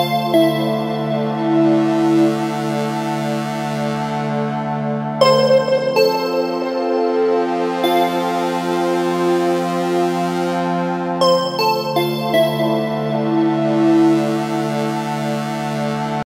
Música